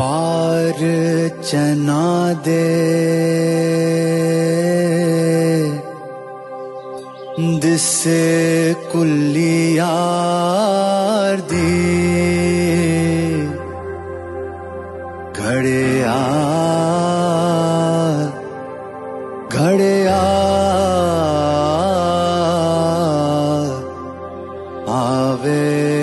पार चना दे। दिस कुल्लियार दी। घड़े आ। घड़े आ। आवे